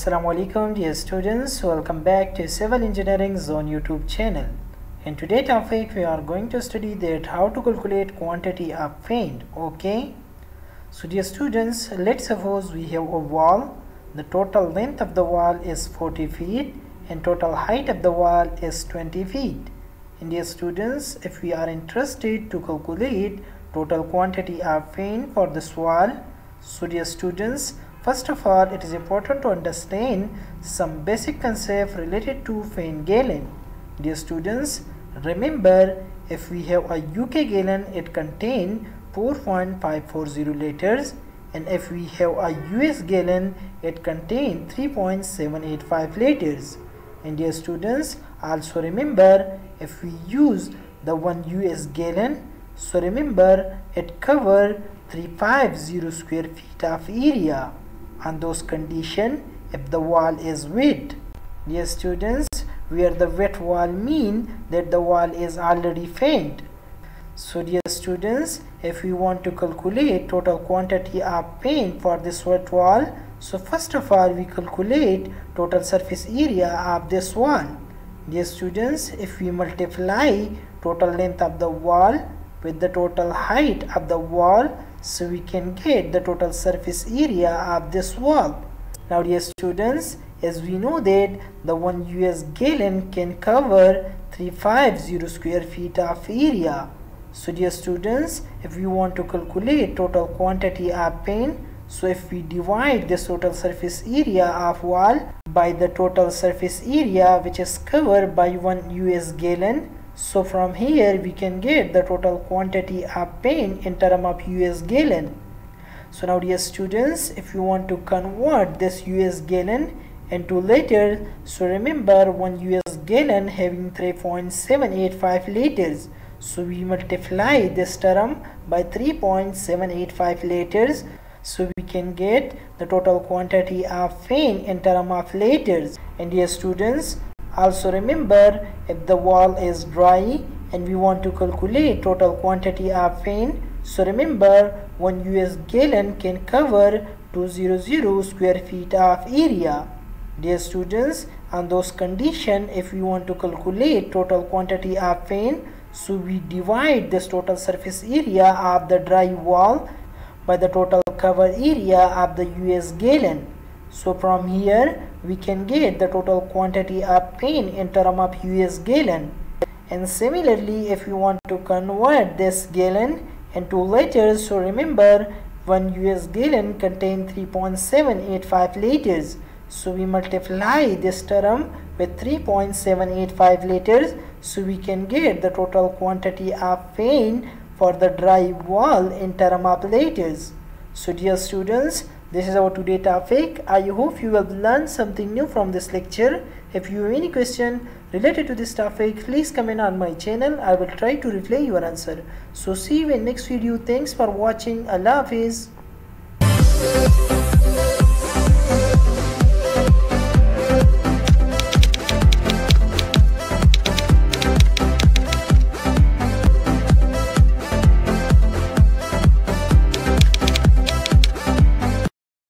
Assalamu alaikum dear students. Welcome back to civil engineering zone youtube channel. In today's topic we are going to study that how to calculate quantity of paint okay? So dear students let's suppose we have a wall. The total length of the wall is 40 feet and total height of the wall is 20 feet. And dear students if we are interested to calculate total quantity of paint for this wall so dear students First of all, it is important to understand some basic concept related to paint gallon. Dear students, remember if we have a UK gallon, it contains 4.540 liters and if we have a US gallon, it contains 3.785 liters. And dear students, also remember if we use the one US gallon, so remember it cover 350 square feet of area on those condition if the wall is wet. Dear students where the wet wall mean that the wall is already faint. So dear students if we want to calculate total quantity of paint for this wet wall so first of all we calculate total surface area of this wall. Dear students if we multiply total length of the wall with the total height of the wall so we can get the total surface area of this wall now dear students as we know that the one US gallon can cover 350 square feet of area. So dear students if we want to calculate total quantity of paint so if we divide this total surface area of wall by the total surface area which is covered by one US gallon so from here we can get the total quantity of paint in term of US gallon. So now dear students if you want to convert this US gallon into liter so remember one US gallon having 3.785 liters. So we multiply this term by 3.785 liters. So we can get the total quantity of paint in term of liters. And dear students also remember if the wall is dry and we want to calculate total quantity of paint so remember 1 US gallon can cover 200 square feet of area. Dear students, on those condition if we want to calculate total quantity of paint so we divide this total surface area of the dry wall by the total cover area of the US gallon. So from here we can get the total quantity of paint in term of US gallon. And similarly if you want to convert this gallon into liters so remember 1 US gallon contain 3.785 liters. So we multiply this term with 3.785 liters so we can get the total quantity of paint for the dry wall in term of liters. So dear students this is our today topic. I hope you have learned something new from this lecture. If you have any question related to this topic, please comment on my channel. I will try to reply your answer. So see you in next video. Thanks for watching. Allah Hafiz.